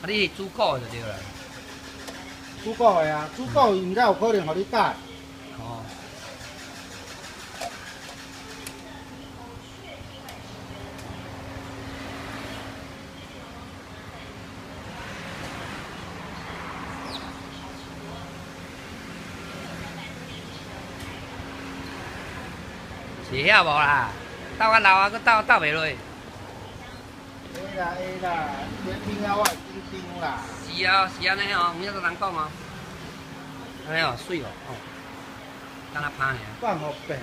啊，你是煮股就对了。主顾的啊，煮股应该有可能互你改。哦。是遐无啦，斗啊老啊，佫斗斗袂落。啦会啦，你听了我会紧张啦。是啊是安尼哦，唔要得人讲哦。安尼哦，水哦，哦，敢若拍尔。放互平。